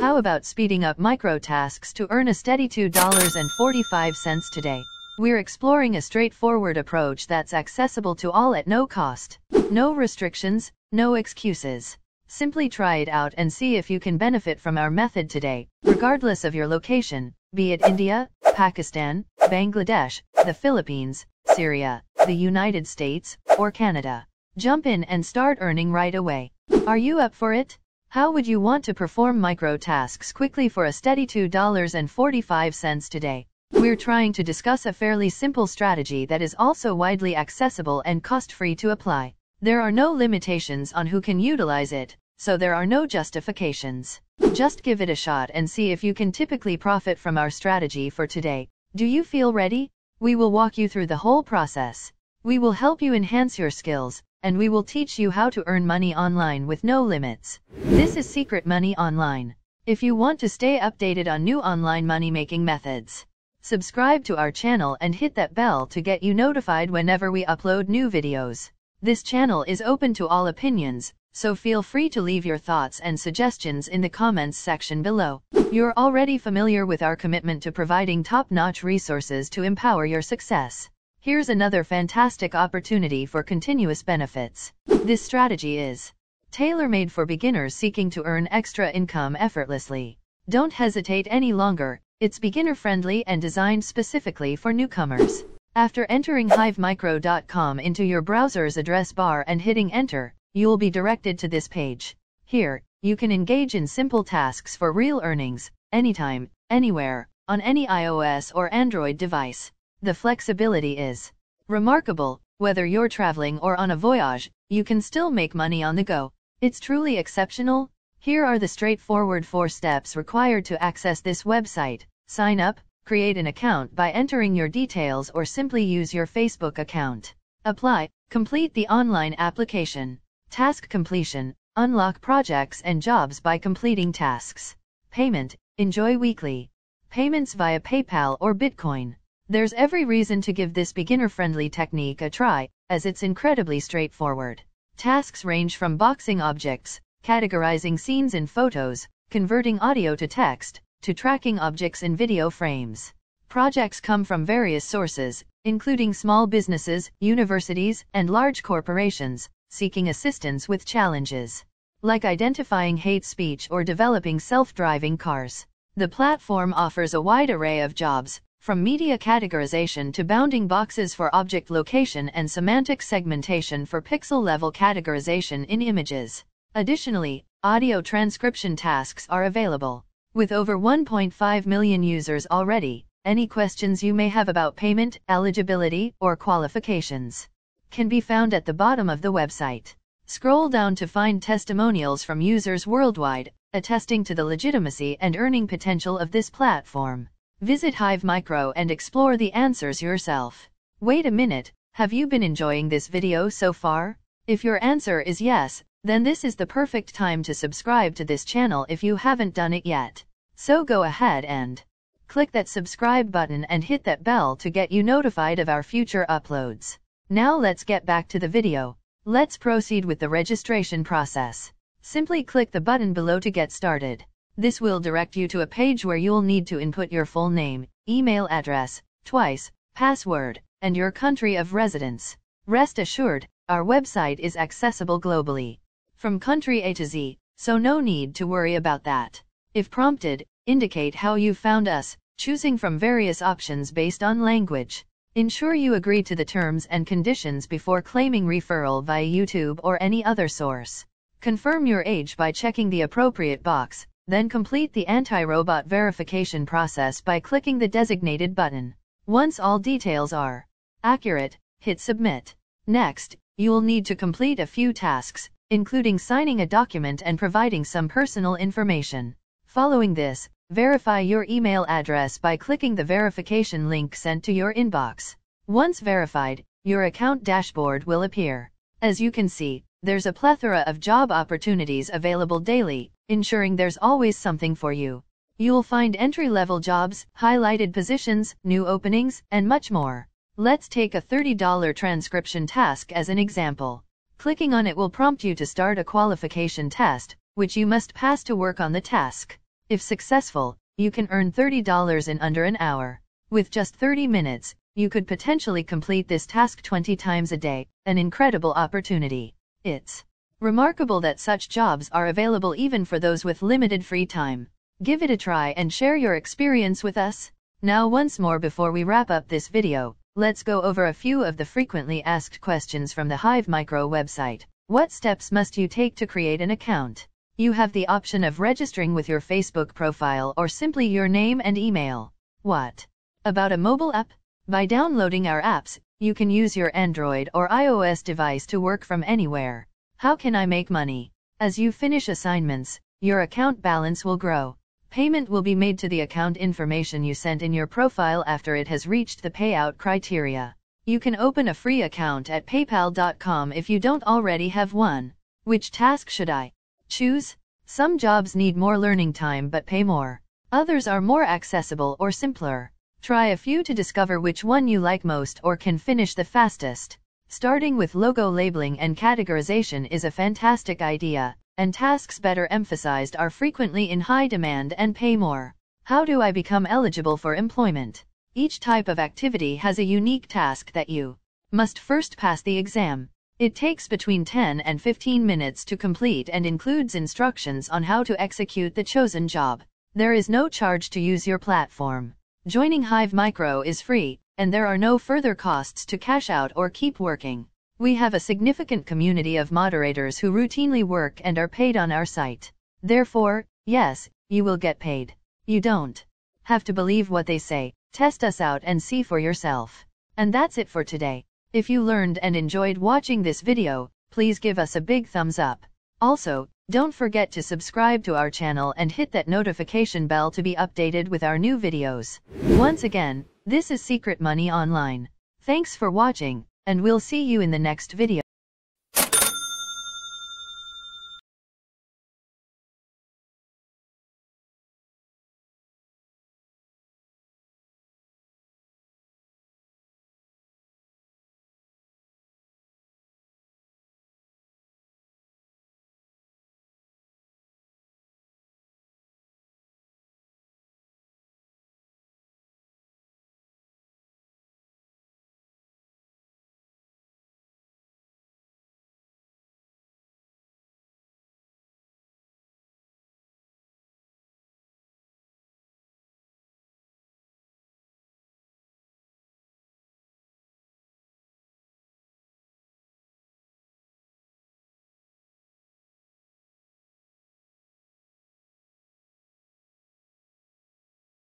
How about speeding up micro tasks to earn a steady $2.45 today? We're exploring a straightforward approach that's accessible to all at no cost. No restrictions, no excuses. Simply try it out and see if you can benefit from our method today, regardless of your location, be it India, Pakistan, Bangladesh, the Philippines, Syria, the United States, or Canada. Jump in and start earning right away. Are you up for it? How would you want to perform micro tasks quickly for a steady $2.45 today? We're trying to discuss a fairly simple strategy that is also widely accessible and cost-free to apply. There are no limitations on who can utilize it, so there are no justifications. Just give it a shot and see if you can typically profit from our strategy for today. Do you feel ready? We will walk you through the whole process. We will help you enhance your skills, and we will teach you how to earn money online with no limits. This is Secret Money Online. If you want to stay updated on new online money making methods, subscribe to our channel and hit that bell to get you notified whenever we upload new videos. This channel is open to all opinions, so feel free to leave your thoughts and suggestions in the comments section below. You're already familiar with our commitment to providing top-notch resources to empower your success. Here's another fantastic opportunity for continuous benefits. This strategy is tailor-made for beginners seeking to earn extra income effortlessly. Don't hesitate any longer, it's beginner-friendly and designed specifically for newcomers. After entering hivemicro.com into your browser's address bar and hitting enter, you will be directed to this page. Here, you can engage in simple tasks for real earnings, anytime, anywhere, on any iOS or Android device. The flexibility is remarkable. Whether you're traveling or on a voyage, you can still make money on the go. It's truly exceptional. Here are the straightforward four steps required to access this website. Sign up, create an account by entering your details or simply use your Facebook account. Apply, complete the online application. Task completion, unlock projects and jobs by completing tasks. Payment, enjoy weekly payments via PayPal or Bitcoin. There's every reason to give this beginner-friendly technique a try, as it's incredibly straightforward. Tasks range from boxing objects, categorizing scenes in photos, converting audio to text, to tracking objects in video frames. Projects come from various sources, including small businesses, universities, and large corporations, seeking assistance with challenges like identifying hate speech or developing self-driving cars. The platform offers a wide array of jobs, from media categorization to bounding boxes for object location and semantic segmentation for pixel-level categorization in images. Additionally, audio transcription tasks are available. With over 1.5 million users already, any questions you may have about payment, eligibility, or qualifications can be found at the bottom of the website. Scroll down to find testimonials from users worldwide, attesting to the legitimacy and earning potential of this platform. Visit Hive Micro and explore the answers yourself. Wait a minute, have you been enjoying this video so far? If your answer is yes, then this is the perfect time to subscribe to this channel if you haven't done it yet. So go ahead and click that subscribe button and hit that bell to get you notified of our future uploads. Now let's get back to the video. Let's proceed with the registration process. Simply click the button below to get started. This will direct you to a page where you'll need to input your full name, email address, twice, password, and your country of residence. Rest assured, our website is accessible globally. From country A to Z, so no need to worry about that. If prompted, indicate how you found us, choosing from various options based on language. Ensure you agree to the terms and conditions before claiming referral via YouTube or any other source. Confirm your age by checking the appropriate box, then complete the anti-robot verification process by clicking the designated button. Once all details are accurate, hit submit. Next, you'll need to complete a few tasks, including signing a document and providing some personal information. Following this, verify your email address by clicking the verification link sent to your inbox. Once verified, your account dashboard will appear. As you can see, there's a plethora of job opportunities available daily, ensuring there's always something for you. You'll find entry-level jobs, highlighted positions, new openings, and much more. Let's take a $30 transcription task as an example. Clicking on it will prompt you to start a qualification test, which you must pass to work on the task. If successful, you can earn $30 in under an hour. With just 30 minutes, you could potentially complete this task 20 times a day, an incredible opportunity. It's remarkable that such jobs are available even for those with limited free time. Give it a try and share your experience with us. Now once more before we wrap up this video, let's go over a few of the frequently asked questions from the Hive Micro website. What steps must you take to create an account? You have the option of registering with your Facebook profile or simply your name and email. What about a mobile app? By downloading our apps, you can use your Android or iOS device to work from anywhere. How can I make money? As you finish assignments, your account balance will grow. Payment will be made to the account information you sent in your profile after it has reached the payout criteria. You can open a free account at paypal.com if you don't already have one. Which task should I choose? Some jobs need more learning time but pay more. Others are more accessible or simpler. Try a few to discover which one you like most or can finish the fastest. Starting with logo labeling and categorization is a fantastic idea and tasks better emphasized are frequently in high demand and pay more. How do I become eligible for employment? Each type of activity has a unique task that you must first pass the exam. It takes between 10 and 15 minutes to complete and includes instructions on how to execute the chosen job. There is no charge to use your platform. Joining Hive Micro is free, and there are no further costs to cash out or keep working. We have a significant community of moderators who routinely work and are paid on our site. Therefore, yes, you will get paid. You don't have to believe what they say, test us out and see for yourself. And that's it for today. If you learned and enjoyed watching this video, please give us a big thumbs up. Also, don't forget to subscribe to our channel and hit that notification bell to be updated with our new videos. Once again, this is Secret Money Online. Thanks for watching and we'll see you in the next video.